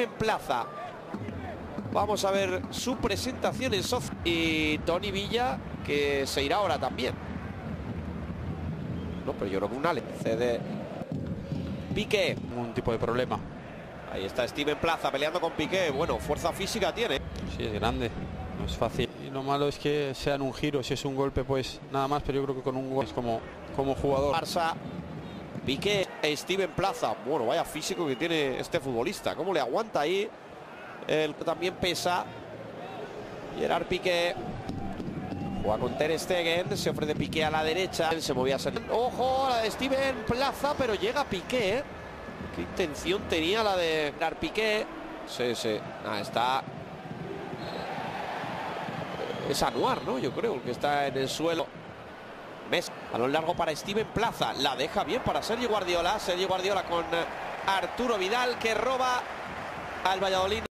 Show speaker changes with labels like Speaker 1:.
Speaker 1: en plaza. Vamos a ver su presentación en soft y Tony Villa que se irá ahora también. No, pero yo creo que un Ale cede Piqué.
Speaker 2: Ningún tipo de problema.
Speaker 1: Ahí está Steven Plaza peleando con Piqué. Bueno, fuerza física tiene.
Speaker 2: Sí, es grande. No es fácil. Y lo malo es que sea en un giro. Si es un golpe, pues nada más. Pero yo creo que con un gol es como, como jugador.
Speaker 1: Barça. Piqué, Steven Plaza. Bueno, vaya físico que tiene este futbolista. ¿Cómo le aguanta ahí? El también pesa. Gerard Piqué. Juega con Ter Stegen. Se ofrece Piqué a la derecha. Se movía a salir. Ojo, la de Steven Plaza, pero llega Piqué. ¿eh? ¿Qué intención tenía la de Gerard Piqué? Sí, sí. Ah, está. Es Anuar, ¿no? Yo creo, que está en el suelo. Mes. Balón largo para Steven Plaza. La deja bien para Sergio Guardiola. Sergio Guardiola con Arturo Vidal que roba al Valladolid.